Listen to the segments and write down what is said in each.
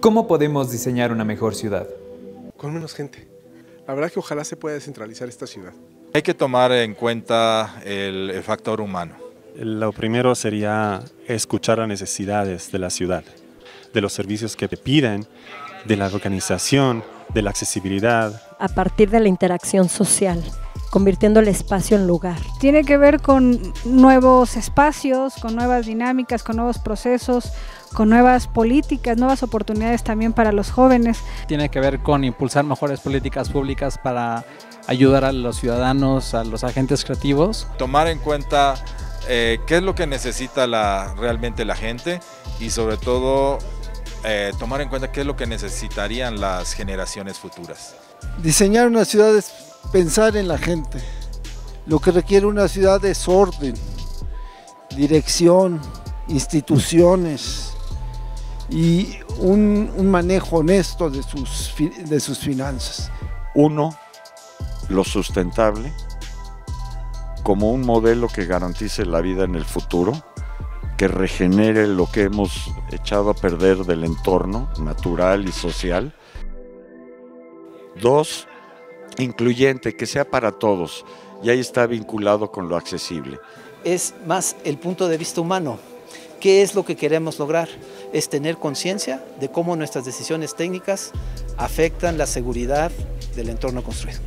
¿Cómo podemos diseñar una mejor ciudad? Con menos gente. La verdad que ojalá se pueda descentralizar esta ciudad. Hay que tomar en cuenta el, el factor humano. Lo primero sería escuchar las necesidades de la ciudad, de los servicios que te piden, de la organización, de la accesibilidad. A partir de la interacción social convirtiendo el espacio en lugar. Tiene que ver con nuevos espacios, con nuevas dinámicas, con nuevos procesos, con nuevas políticas, nuevas oportunidades también para los jóvenes. Tiene que ver con impulsar mejores políticas públicas para ayudar a los ciudadanos, a los agentes creativos. Tomar en cuenta eh, qué es lo que necesita la, realmente la gente y sobre todo eh, tomar en cuenta qué es lo que necesitarían las generaciones futuras. Diseñar una ciudad es pensar en la gente. Lo que requiere una ciudad es orden, dirección, instituciones y un, un manejo honesto de sus, de sus finanzas. Uno, lo sustentable como un modelo que garantice la vida en el futuro, que regenere lo que hemos echado a perder del entorno natural y social. Dos, incluyente, que sea para todos, y ahí está vinculado con lo accesible. Es más el punto de vista humano. ¿Qué es lo que queremos lograr? Es tener conciencia de cómo nuestras decisiones técnicas afectan la seguridad del entorno construido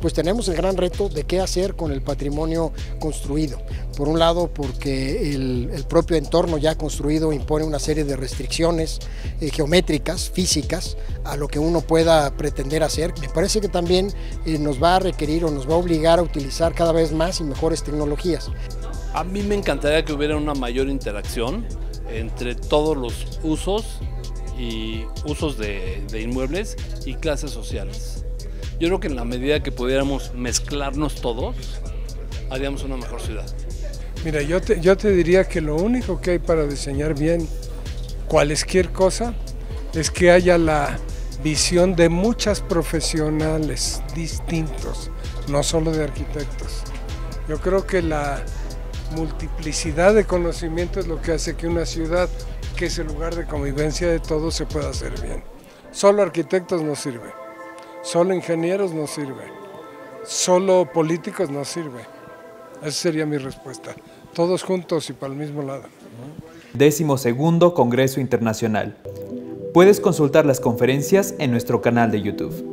pues tenemos el gran reto de qué hacer con el patrimonio construido. Por un lado, porque el, propio entorno ya construido impone una serie de restricciones eh, geométricas, físicas, a lo que uno pueda pretender hacer. Me parece que también eh, nos va a requerir o nos va a obligar a utilizar cada vez más y mejores tecnologías. A mí me encantaría que hubiera una mayor interacción entre todos los usos y usos de, inmuebles y clases sociales. Yo creo que en la medida que pudiéramos mezclarnos todos, haríamos una mejor ciudad. Mira, yo te, yo te diría que lo único que hay para diseñar bien cualquier cosa es que haya la visión de muchas profesionales distintos, no solo de arquitectos. Yo creo que la multiplicidad de conocimiento es lo que hace que una ciudad, que es el lugar de convivencia de todos, se pueda hacer bien. Solo arquitectos no sirve. Solo ingenieros no sirve. Solo políticos no sirve. Esa sería mi respuesta. Todos juntos y para el mismo lado. Décimo segundo Congreso Internacional. Puedes consultar las conferencias en nuestro canal de YouTube.